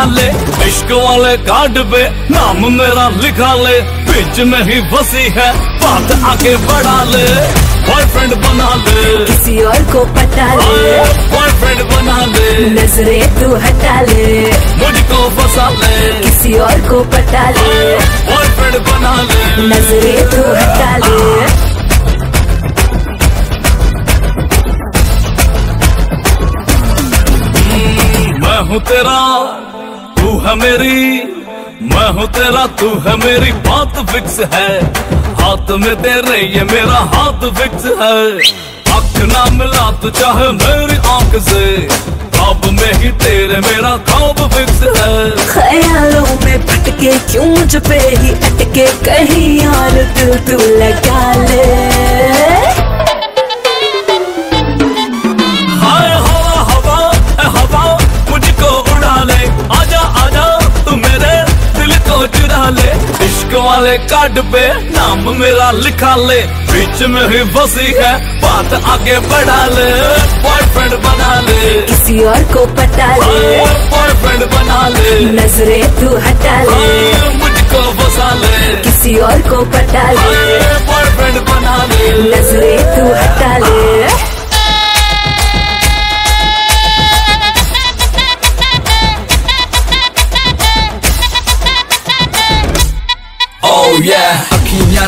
चुरा ले इश्क वाले कार्ड पे नाम मेरा लिखा ले बीच में ही बसी है बात आगे बढ़ा ले बॉयफ्रेंड बना ले किसी और को पटा ले बॉयफ्रेंड बना ले नजरे तू हटा ले मुझको फंसा ले किसी और को पटा ले बॉयफ्रेंड बना ले नजरे तू हटा ले हूँ तेरा है मेरी। मैं हूँ तेरा, तू है मेरी। बात फिक्स है। हाथ में तेरे ये मेरा हाथ फिक्स है। आँख ना मिला तू चाहे मेरी आँख से। ख्वाब में ही तेरे, मेरा ख्वाब फिक्स है। ख्यालों में भटके क्यों मुझ पे ही अटके? कहीं और दिल तू लगा ले। वाले कार्ड पे नाम मेरा लिखा ले। बीच में ही बसी है बात आगे बढ़ा ले। बॉयफ्रेंड बना ले। किसी और को पटा ले। बॉयफ्रेंड बना ले। नजरे तू हटा ले। मुझको बसा ले। किसी और को पटा ले। Oh, yeah.